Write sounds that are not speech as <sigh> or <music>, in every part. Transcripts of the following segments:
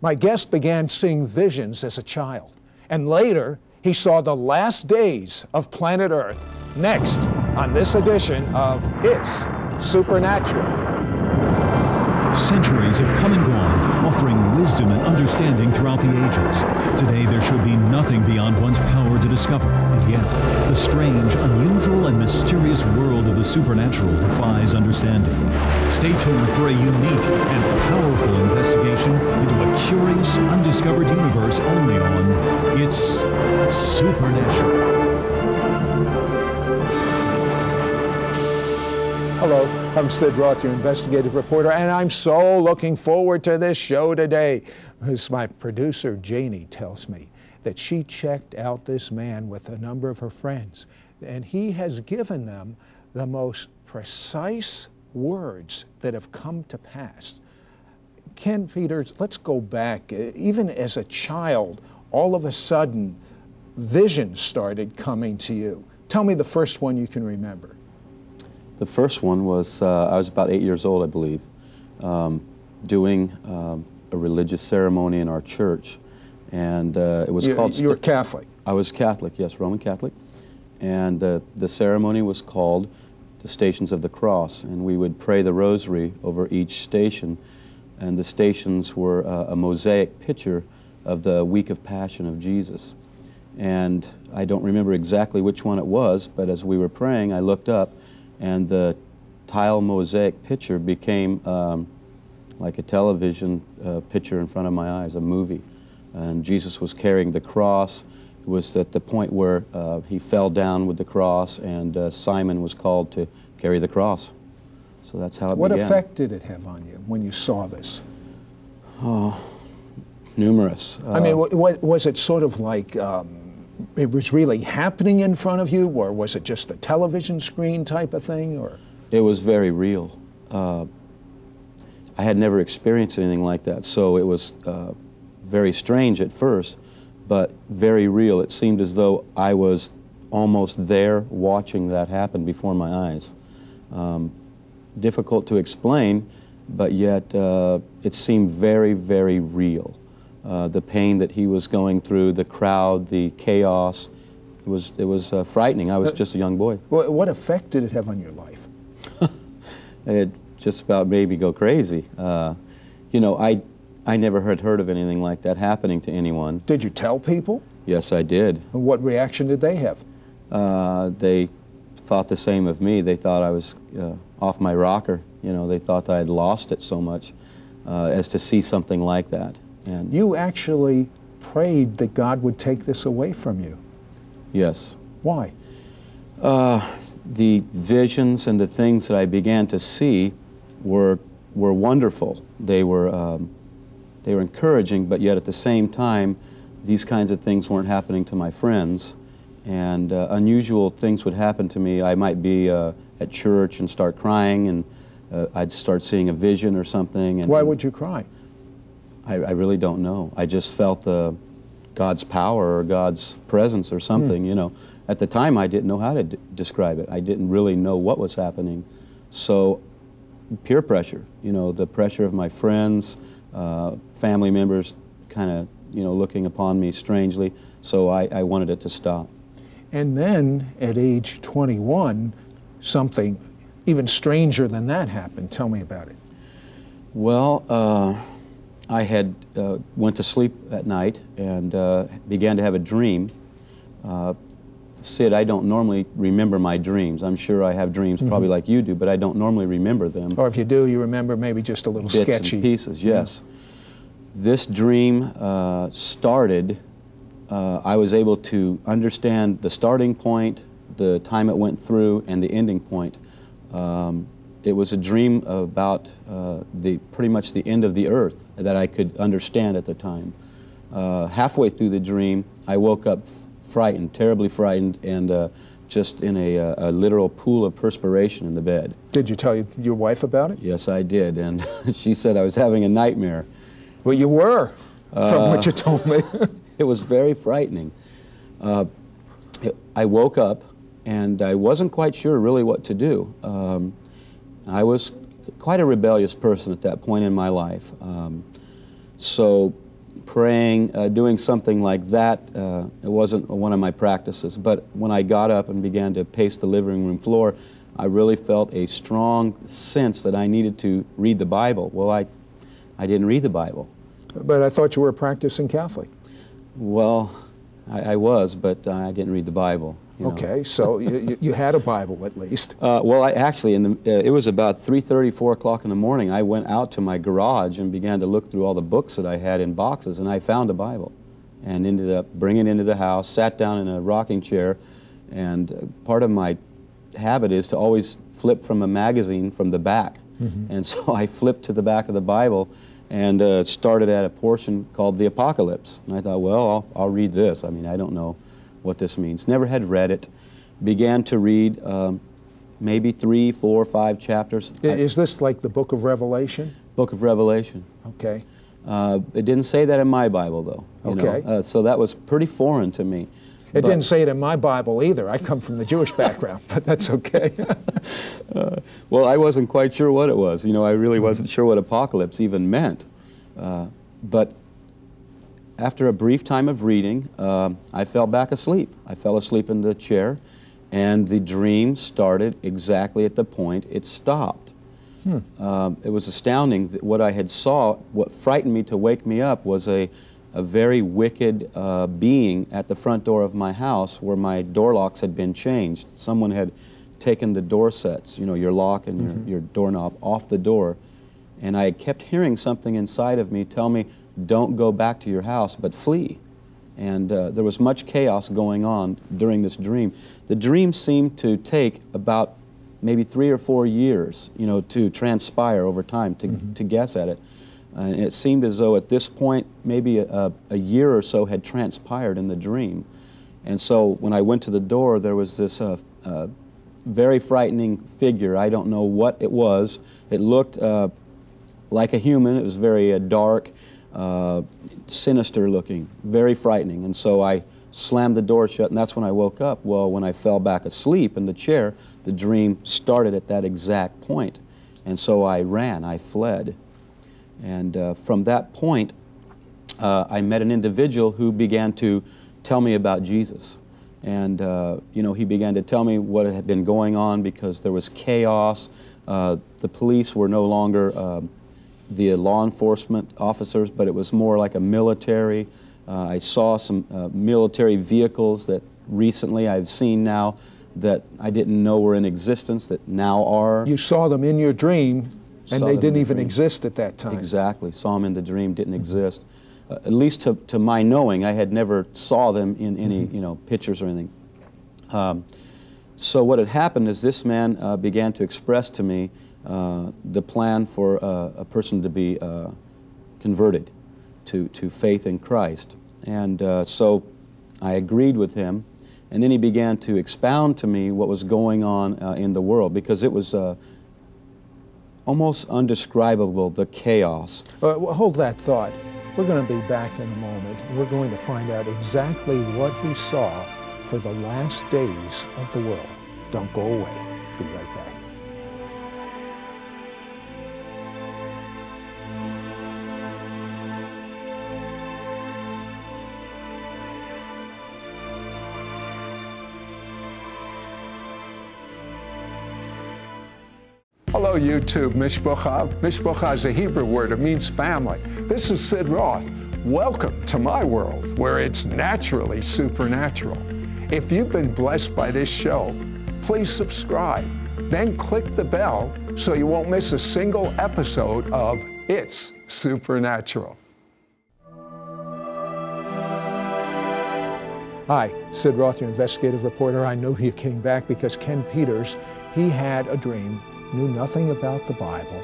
My guest began seeing visions as a child, and later he saw the last days of planet Earth. Next on this edition of It's Supernatural. Centuries have come and gone, offering wisdom and understanding throughout the ages. Today, there should be nothing beyond one's power to discover, and yet, the strange, unusual, and mysterious world of the supernatural defies understanding. Stay tuned for a unique and powerful investigation into a curious, undiscovered universe only on It's Supernatural. Hello, I'm Sid Roth, your investigative reporter, and I'm so looking forward to this show today. As my producer Janie tells me that she checked out this man with a number of her friends, and he has given them the most precise words that have come to pass. Ken Peters, let's go back. Even as a child, all of a sudden, visions started coming to you. Tell me the first one you can remember. The first one was, uh, I was about eight years old, I believe, um, doing um, a religious ceremony in our church. And uh, it was you, called... You were Catholic? I was Catholic, yes, Roman Catholic. And uh, the ceremony was called the Stations of the Cross. And we would pray the rosary over each station. And the stations were uh, a mosaic picture of the week of Passion of Jesus. And I don't remember exactly which one it was, but as we were praying, I looked up and the tile mosaic picture became um, like a television uh, picture in front of my eyes, a movie. And Jesus was carrying the cross. It was at the point where uh, he fell down with the cross, and uh, Simon was called to carry the cross. So that's how it what began. What effect did it have on you when you saw this? Oh, numerous. I mean, uh, was it sort of like um, it was really happening in front of you, or was it just a television screen type of thing, or? It was very real. Uh, I had never experienced anything like that, so it was uh, very strange at first, but very real. It seemed as though I was almost there watching that happen before my eyes. Um, difficult to explain, but yet uh, it seemed very, very real. Uh, the pain that he was going through, the crowd, the chaos. It was, it was uh, frightening. I was uh, just a young boy. What effect did it have on your life? <laughs> it just about made me go crazy. Uh, you know, I, I never had heard of anything like that happening to anyone. Did you tell people? Yes, I did. And what reaction did they have? Uh, they thought the same of me. They thought I was uh, off my rocker. You know, they thought I had lost it so much uh, as to see something like that. And you actually prayed that God would take this away from you. Yes. Why? Uh, the visions and the things that I began to see were were wonderful. They were um, they were encouraging, but yet at the same time, these kinds of things weren't happening to my friends, and uh, unusual things would happen to me. I might be uh, at church and start crying, and uh, I'd start seeing a vision or something. And, Why would you cry? I, I really don't know. I just felt the God's power or God's presence or something, mm. you know. At the time, I didn't know how to describe it. I didn't really know what was happening. So, peer pressure, you know, the pressure of my friends, uh, family members kind of, you know, looking upon me strangely. So I, I wanted it to stop. And then at age 21, something even stranger than that happened. Tell me about it. Well, uh, I had uh, went to sleep at night and uh, began to have a dream. Uh, Sid, I don't normally remember my dreams. I'm sure I have dreams mm-hmm. probably like you do, but I don't normally remember them. Or if you do, you remember maybe just a little Bits sketchy. and pieces, yes. Yeah. This dream uh, started, uh, I was able to understand the starting point, the time it went through, and the ending point. Um, it was a dream about uh, the pretty much the end of the earth that I could understand at the time. Uh, halfway through the dream, I woke up frightened, terribly frightened, and uh, just in a, a, literal pool of perspiration in the bed. Did you tell your wife about it? Yes, I did, and <laughs> she said I was having a nightmare. Well, you were, from what you told me. <laughs> it was very frightening. Uh, it, I woke up, and I wasn't quite sure really what to do. Um, I was quite a rebellious person at that point in my life. Um, so praying, uh, doing something like that. Uh, it wasn't one of my practices. But when I got up and began to pace the living room floor, I really felt a strong sense that I needed to read the Bible. Well, I, I didn't read the Bible. But I thought you were a practicing Catholic. Well, I, I was, but uh, I didn't read the Bible. You know. Okay, so you, you had a Bible at least. <laughs> Uh, well, I actually, in the, uh, it was about 3.30, 4 o'clock in the morning. I went out to my garage and began to look through all the books that I had in boxes, and I found a Bible and ended up bringing it into the house, sat down in a rocking chair, and uh, part of my habit is to always flip from a magazine from the back. And <laughs> so I flipped to the back of the Bible and uh, started at a portion called the Apocalypse. And I thought, well, I'll, I'll read this. I mean, I don't know what this means. Never had read it. Began to read um, maybe three, four, five chapters. Is this like the book of Revelation? Book of Revelation. Okay. Uh, it didn't say that in my Bible, though. you know. Okay. Uh, so that was pretty foreign to me. It But- didn't say it in my Bible either. I come from the Jewish background, but that's okay. <laughs> Well, I wasn't quite sure what it was. You know, I really wasn't sure what apocalypse even meant. Uh, but after a brief time of reading, uh, I fell back asleep. I fell asleep in the chair, and the dream started exactly at the point it stopped. Um, it was astounding that what I had saw. What frightened me to wake me up was a, a very wicked uh, being at the front door of my house where my door locks had been changed. Someone had taken the door sets, you know, your lock and your, your doorknob off the door. And I kept hearing something inside of me tell me, don't go back to your house, but flee. And uh, there was much chaos going on during this dream. The dream seemed to take about maybe three or four years, you know, to transpire over time, to, to guess at it. Uh, and it seemed as though at this point, maybe a, a year or so had transpired in the dream. And so when I went to the door, there was this uh, uh, very frightening figure. I don't know what it was. It looked uh, like a human. It was very uh, dark, uh, sinister looking, very frightening. And so I slammed the door shut, and that's when I woke up. Well, when I fell back asleep in the chair, the dream started at that exact point. And so I ran, I fled. And uh, from that point, uh, I met an individual who began to tell me about Jesus. And, uh, you know, he began to tell me what had been going on because there was chaos. Uh, the police were no longer um, the law enforcement officers, but it was more like a military. Uh, I saw some uh, military vehicles that recently I've seen now that I didn't know were in existence that now are. you saw them in your dream, and Saw they didn't the even dream. exist at that time. Exactly. Saw them in the dream, didn't exist. Uh, at least to, to my knowing, I had never saw them in any you know pictures or anything. Um, so what had happened is this man uh, began to express to me uh, the plan for uh, a person to be uh, converted to, to faith in Christ. And uh, so I agreed with him. And then he began to expound to me what was going on in the world because it was almost undescribable, the chaos. Hold that thought. We're going to be back in a moment. We're going to find out exactly what he saw for the last days of the world. Don't go away. Be right back. YouTube. Mishpocha. Mishpocha is a Hebrew word. It means family. This is Sid Roth. Welcome to my world where it's naturally supernatural. If you've been blessed by this show, please subscribe. Then click the bell so you won't miss a single episode of It's Supernatural. Hi, Sid Roth, your investigative reporter. I know you came back because Ken Peters, he had a dream, knew nothing about the Bible,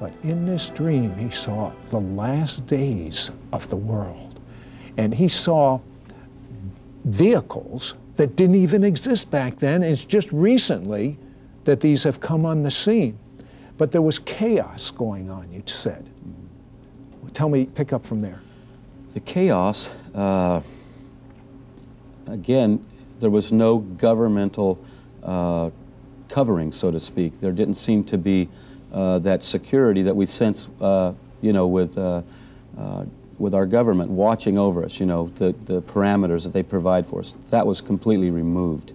but in this dream he saw the last days of the world. And he saw vehicles that didn't even exist back then. It's just recently that these have come on the scene. But there was chaos going on, you said. Tell me, pick up from there. The chaos, uh, again, there was no governmental uh, covering, so to speak. There didn't seem to be uh, that security that we sense, uh, you know, with, uh, uh, with our government watching over us, you know, the, the parameters that they provide for us, that was completely removed.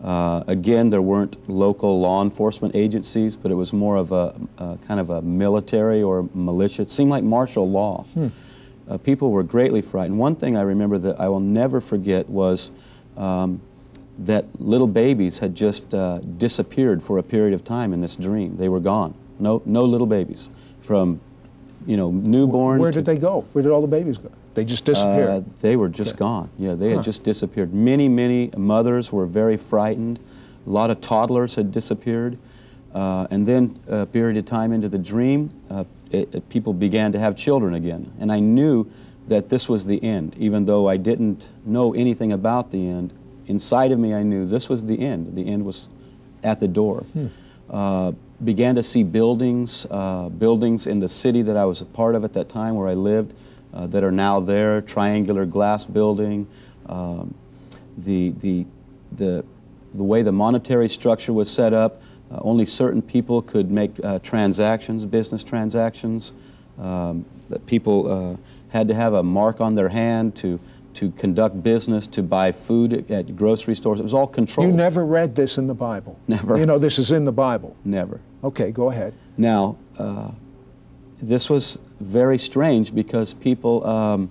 Uh, again, there weren't local law enforcement agencies, but it was more of a, a kind of a military or militia. It seemed like martial law. Hmm. Uh, people were greatly frightened. One thing I remember that I will never forget was um, that little babies had just uh, disappeared for a period of time in this dream. They were gone. No, no little babies from, you know, newborn. Where did they go? Where did all the babies go? They just disappeared. Uh, they were just gone. Yeah, they huh. had just disappeared. Many, many mothers were very frightened. A lot of toddlers had disappeared. Uh, and then a period of time into the dream, uh, it, it, people began to have children again. And I knew that this was the end, even though I didn't know anything about the end. Inside of me, I knew this was the end. The end was at the door. Hmm. Uh, began to see buildings, uh, buildings in the city that I was a part of at that time where I lived uh, that are now there, triangular glass building. Um, the, the, the, the way the monetary structure was set up, uh, only certain people could make uh, transactions, business transactions. Um, that people uh, had to have a mark on their hand to to conduct business, to buy food at grocery stores. It was all controlled. You never read this in the Bible? Never. You know, this is in the Bible? Never. Okay, go ahead. Now, uh, this was very strange because people, um,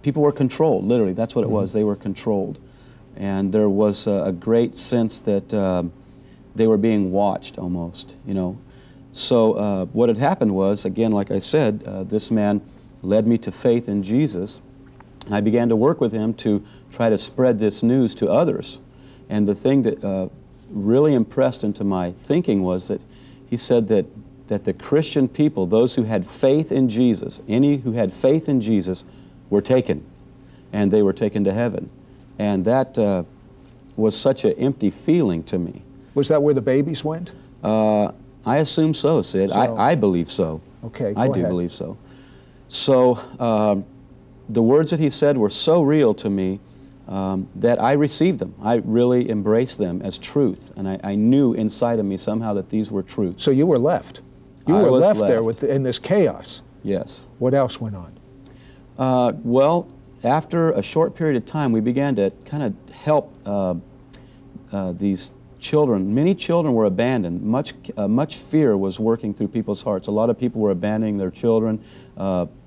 people were controlled, literally. That's what it mm -hmm. was. They were controlled. And there was a, a great sense that um, they were being watched almost, you know. So uh, what had happened was, again, like I said, uh, this man led me to faith in Jesus I began to work with him to try to spread this news to others. And the thing that uh, really impressed into my thinking was that he said that, that the Christian people, those who had faith in Jesus, any who had faith in Jesus, were taken, and they were taken to heaven. And that uh, was such an empty feeling to me. Was that where the babies went? Uh, I assume so, Sid. So, I, I believe so. Okay, I do ahead. believe so. So, um, the words that he said were so real to me um, that I received them. I really embraced them as truth, and I, I, knew inside of me somehow that these were truth. So you were left. You I were left, left, there with, in this chaos. Yes. What else went on? Uh, well, after a short period of time, we began to kind of help uh, uh, these children. Many children were abandoned. Much, uh, much fear was working through people's hearts. A lot of people were abandoning their children.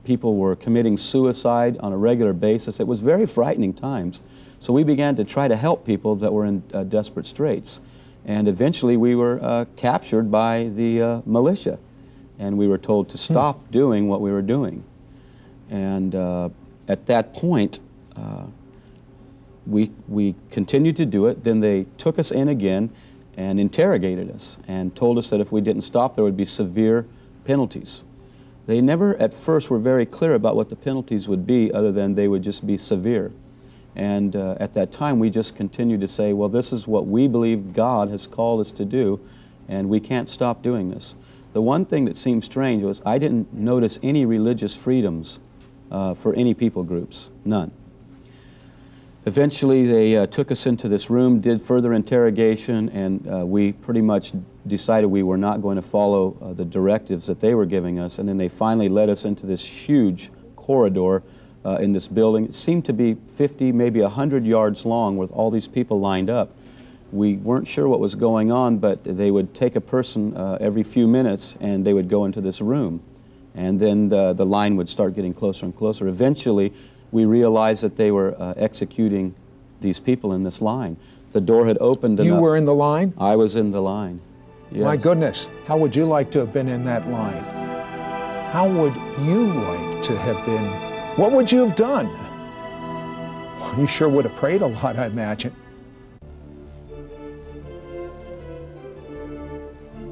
Uh, people were committing suicide on a regular basis. It was very frightening times. So we began to try to help people that were in uh, desperate straits. And eventually we were uh, captured by the uh, militia. And we were told to hmm. stop hmm. doing what we were doing. And uh, at that point, we, we continued to do it. Then they took us in again and interrogated us and told us that if we didn't stop, there would be severe penalties. They never at first were very clear about what the penalties would be other than they would just be severe. And uh, at that time, we just continued to say, well, this is what we believe God has called us to do, and we can't stop doing this. The one thing that seemed strange was I didn't notice any religious freedoms uh, for any people groups, none. Eventually, they uh, took us into this room, did further interrogation, and uh, we pretty much decided we were not going to follow uh, the directives that they were giving us. And then they finally led us into this huge corridor uh, in this building. It seemed to be 50, maybe 100 yards long with all these people lined up. We weren't sure what was going on, but they would take a person uh, every few minutes and they would go into this room. And then the, the line would start getting closer and closer. Eventually, we realized that they were uh, executing these people in this line. The door had opened You enough. were in the line? I was in the line. Yes. My goodness, how would you like to have been in that line? How would you like to have been? What would you have done? You sure would have prayed a lot, I imagine.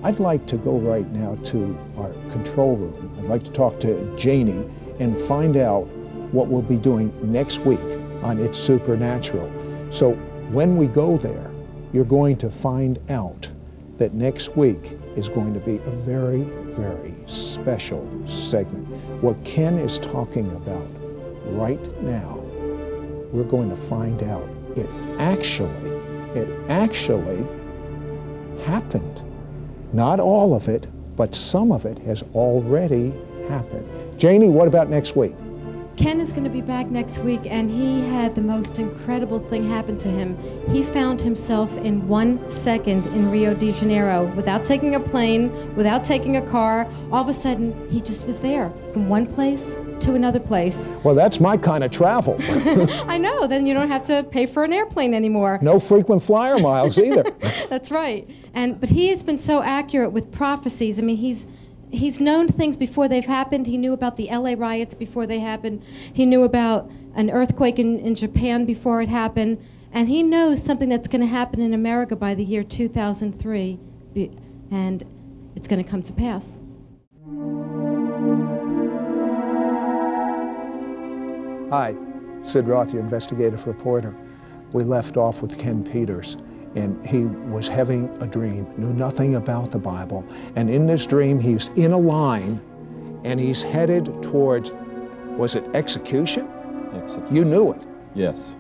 I'd like to go right now to our control room. I'd like to talk to Janie and find out what we'll be doing next week on It's Supernatural. So when we go there, you're going to find out that next week is going to be a very, very special segment. What Ken is talking about right now, we're going to find out it actually, it actually happened. Not all of it, but some of it has already happened. Janie, what about next week? Ken is going to be back next week, and he had the most incredible thing happen to him. He found himself in one second in Rio de Janeiro without taking a plane, without taking a car. All of a sudden, he just was there from one place to another place. Well, that's my kind of travel. <laughs> I know, then you don't have to pay for an airplane anymore. No frequent flyer miles either. <laughs> That's right. And but he has been so accurate with prophecies. I mean, he's he's known things before they've happened. He knew about the LA riots before they happened. He knew about an earthquake in, in Japan before it happened. And he knows something that's going to happen in America by the year 2003. And it's going to come to pass. Hi, Sid Roth, your investigative reporter. We left off with Ken Peters, and he was having a dream, knew nothing about the Bible. And in this dream, he's in a line and he's headed towards, was it execution? Execution. You knew it. Yes.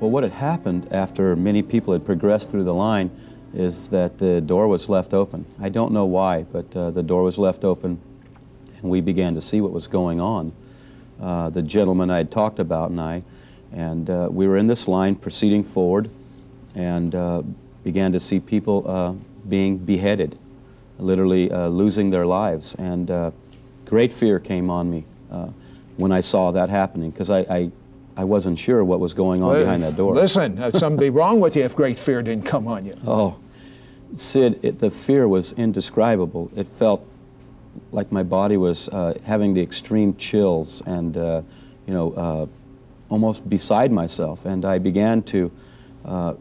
Well, what had happened after many people had progressed through the line is that the door was left open. I don't know why, but uh, the door was left open, and we began to see what was going on. Uh, the gentleman I had talked about and I, and uh, we were in this line proceeding forward, and uh, began to see people uh, being beheaded, literally uh, losing their lives, and uh, great fear came on me uh, when I saw that happening because I, I, I wasn't sure what was going on behind that door. Listen, something be wrong with you if great fear didn't come on you. Oh, Sid, it, the fear was indescribable. It felt like my body was uh, having the extreme chills and, uh, you know, uh, almost beside myself. And I began to uh,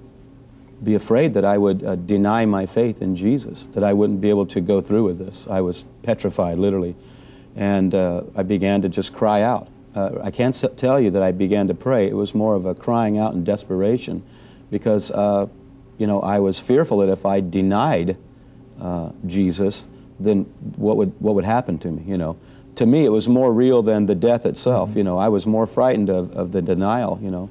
be afraid that I would uh, deny my faith in Jesus, that I wouldn't be able to go through with this. I was petrified, literally. And uh, I began to just cry out. I can't s- tell you that I began to pray. It was more of a crying out in desperation because you know, I was fearful that if I denied uh, Jesus, then what would what would happen to me? You know, to me it was more real than the death itself. You know, I was more frightened of, of the denial. You know,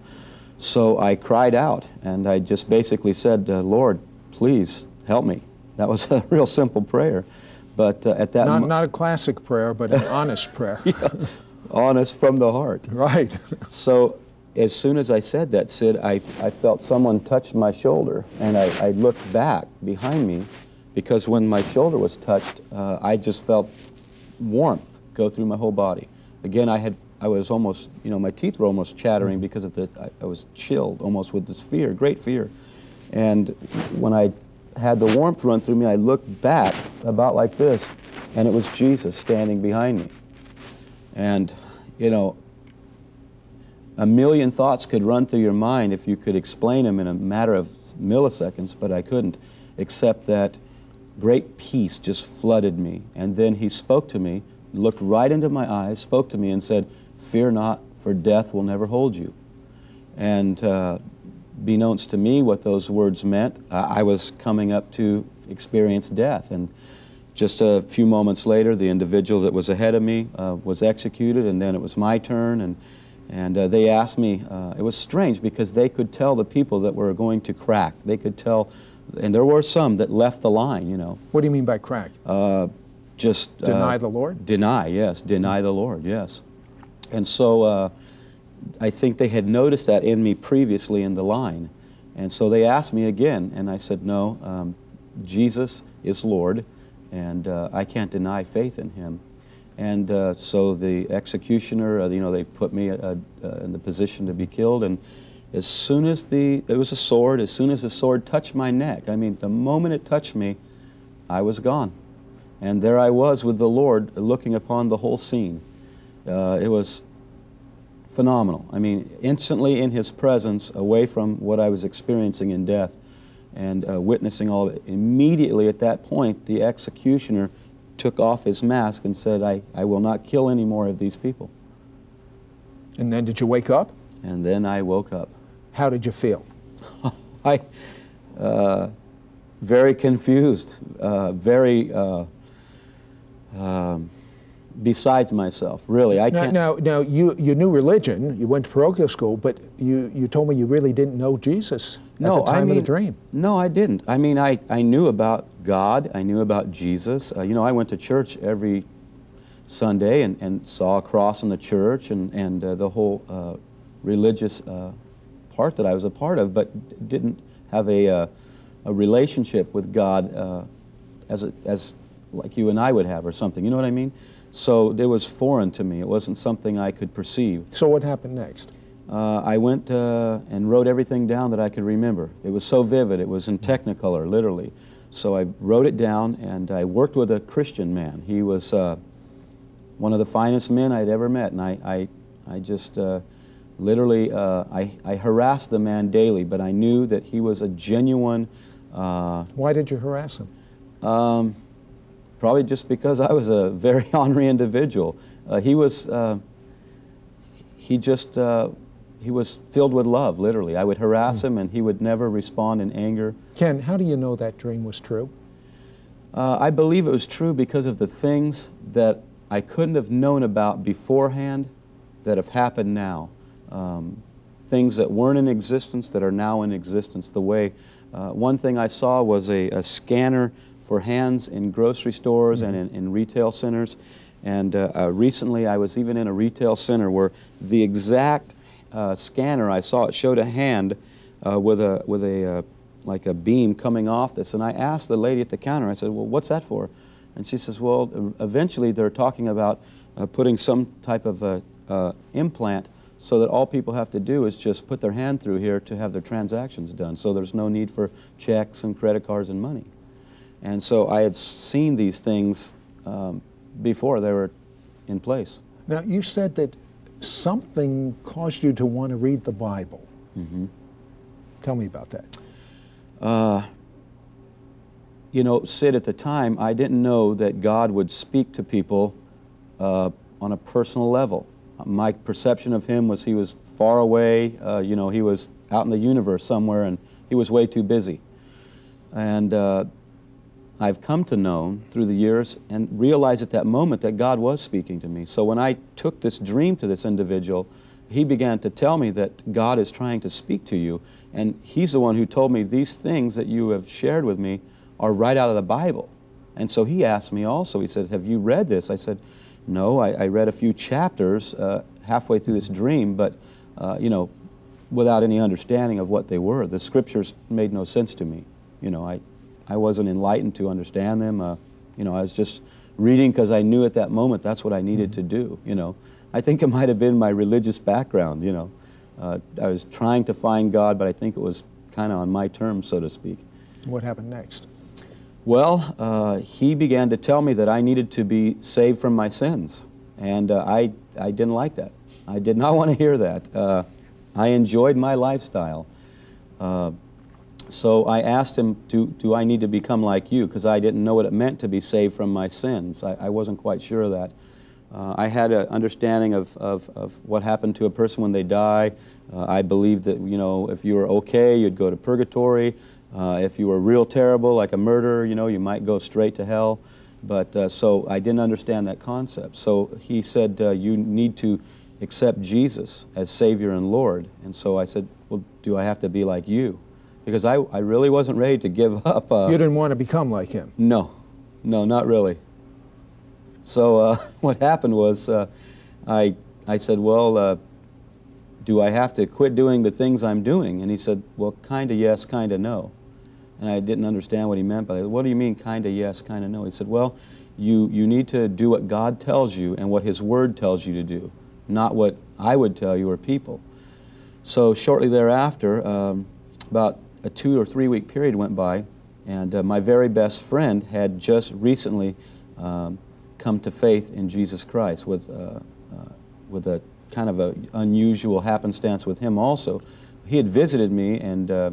so I cried out and I just basically said, uh, "Lord, please help me." That was <laughs> a real simple prayer, but uh, at that Not, not a classic prayer, but an honest prayer. <laughs> honest from the heart. Right. <laughs> So as soon as I said that, Sid, I, I felt someone touch my shoulder, and I, I looked back behind me because when my shoulder was touched, uh, I just felt warmth go through my whole body. Again, I had I was almost, you know, my teeth were almost chattering mm-hmm. because of the I, I was chilled almost with this fear, great fear. And when I had the warmth run through me, I looked back about like this, and it was Jesus standing behind me. And, you know, a million thoughts could run through your mind if you could explain them in a matter of milliseconds, but I couldn't, except that great peace just flooded me. And then he spoke to me, looked right into my eyes, spoke to me, and said, Fear not, for death will never hold you. And uh, beknownst to me what those words meant, uh, I was coming up to experience death. And just a few moments later, the individual that was ahead of me uh, was executed, and then it was my turn. And, and uh, they asked me, uh, it was strange because they could tell the people that were going to crack. They could tell, and there were some that left the line, you know. What do you mean by crack? Uh, just Deny uh, the Lord? Deny, yes, deny the Lord, yes. And so uh, I think they had noticed that in me previously in the line. And so they asked me again, and I said, No, um, Jesus is Lord, and uh, I can't deny faith in him. And uh, so the executioner, uh, you know, they put me uh, uh, in the position to be killed. And as soon as the, it was a sword, as soon as the sword touched my neck, I mean, the moment it touched me, I was gone. And there I was with the Lord looking upon the whole scene. Uh, it was phenomenal. I mean, instantly in His presence, away from what I was experiencing in death and uh, witnessing all of it. Immediately at that point, the executioner took off his mask and said, I, I will not kill any more of these people. And then did you wake up? And then I woke up. How did you feel? <laughs> I, uh, very confused, uh, very uh, um, besides myself, really. I Now, can't. now, now you, you knew religion, you went to parochial school, but you, you told me you really didn't know Jesus at no, the time I mean, of the dream. No, I didn't. I mean, I, I knew about God. I knew about Jesus. Uh, you know, I went to church every Sunday and, and saw a cross in the church and, and uh, the whole uh, religious uh, part that I was a part of, but didn't have a, uh, a relationship with God uh, as, a, as like you and I would have or something. You know what I mean? So it was foreign to me. It wasn't something I could perceive. So what happened next? Uh, I went uh, and wrote everything down that I could remember. It was so vivid. It was in Technicolor, literally. So I wrote it down, and I worked with a Christian man. He was uh, one of the finest men I'd ever met, and I, I, I just uh, literally uh, I, I harassed the man daily, but I knew that he was a genuine. Uh, Why did you harass him? Um, probably just because I was a very <laughs> ornery individual. he was. he just he was filled with love, literally. I would harass mm. him and he would never respond in anger. Ken, how do you know that dream was true? Uh, I believe it was true because of the things that I couldn't have known about beforehand that have happened now. Um, things that weren't in existence that are now in existence. The way, uh, one thing I saw was a, a, scanner for hands in grocery stores mm -hmm. and in, in, retail centers. And uh, uh, recently I was even in a retail center where the exact uh, scanner, I saw it showed a hand uh, with a with a uh, like a beam coming off this, and I asked the lady at the counter. I said, "Well, what's that for?" And she says, "Well, eventually they're talking about uh, putting some type of a uh, implant." So that all people have to do is just put their hand through here to have their transactions done. So there's no need for checks and credit cards and money. And so I had seen these things um, before they were in place. Now, you said that something caused you to want to read the Bible. Mm-hmm. Tell me about that. Uh, you know, Sid, at the time, I didn't know that God would speak to people uh, on a personal level. My perception of him was he was far away, uh, you know, he was out in the universe somewhere and he was way too busy. And uh, I've come to know through the years and realized at that moment that God was speaking to me. So when I took this dream to this individual, he began to tell me that God is trying to speak to you. And he's the one who told me these things that you have shared with me are right out of the Bible. And so he asked me also, he said, Have you read this? I said, No, I, I read a few chapters uh, halfway through this dream, but, uh, you know, without any understanding of what they were. The scriptures made no sense to me. You know, I, I wasn't enlightened to understand them. Uh, you know, I was just reading because I knew at that moment that's what I needed mm -hmm. to do. You know, I think it might have been my religious background. You know, uh, I was trying to find God, but I think it was kind of on my terms, so to speak. What happened next? Well, uh, he began to tell me that I needed to be saved from my sins, and uh, I I didn't like that. I did not <laughs> want to hear that. Uh, I enjoyed my lifestyle. So I asked him, do, do I need to become like you? Because I didn't know what it meant to be saved from my sins. I, I wasn't quite sure of that. Uh, I had an understanding of, of, of, what happened to a person when they die. Uh, I believed that, you know, if you were okay, you'd go to purgatory. Uh, if you were real terrible, like a murderer, you know, you might go straight to hell. But uh, so I didn't understand that concept. So he said, uh, you need to accept Jesus as Savior and Lord. And so I said, well, do I have to be like you? Because I, I really wasn't ready to give <laughs> up. Uh, you didn't want to become like him? No, no, not really. So uh, <laughs> what happened was uh, I, I said, well, uh, do I have to quit doing the things I'm doing? And he said, well, kind of yes, kind of no. And I didn't understand what he meant by that. What do you mean kind of yes, kind of no? He said, well, you, you need to do what God tells you and what his word tells you to do, not what I would tell you or people. So shortly thereafter, um, about a two or three week period went by, and uh, my very best friend had just recently um, come to faith in Jesus Christ with, uh, uh, with a kind of an unusual happenstance with him also. He had visited me and uh,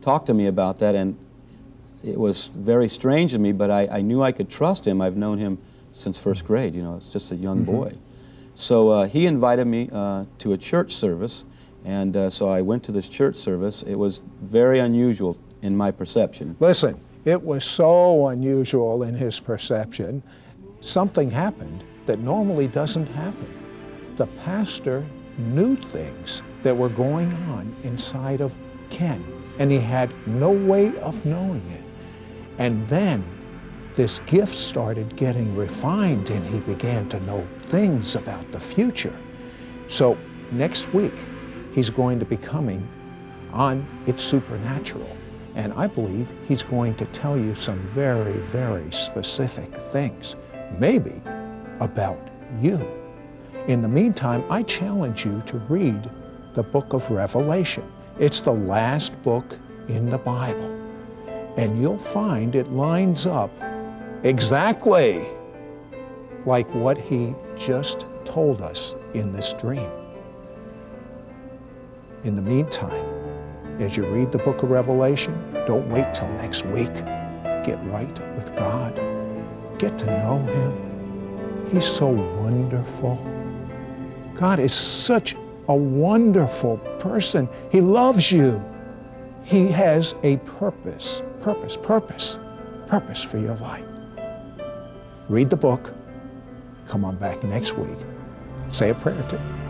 talked to me about that, and it was very strange to me, but I, I, knew I could trust him. I've known him since first grade, you know, it's just a young mm -hmm. boy. So uh, he invited me uh, to a church service and uh, so I went to this church service. It was very unusual in my perception. Listen, it was so unusual in his perception. Something happened that normally doesn't happen. The pastor knew things that were going on inside of Ken, and he had no way of knowing it. And then this gift started getting refined and he began to know things about the future. So next week, he's going to be coming on It's Supernatural. And I believe he's going to tell you some very, very specific things, maybe about you. In the meantime, I challenge you to read the book of Revelation. It's the last book in the Bible. And you'll find it lines up exactly like what he just told us in this dream. In the meantime, as you read the book of Revelation, don't wait till next week. Get right with God. Get to know Him. He's so wonderful. God is such a wonderful person. He loves you. He has a purpose, purpose, purpose, purpose for your life. Read the book. Come on back next week. Say a prayer to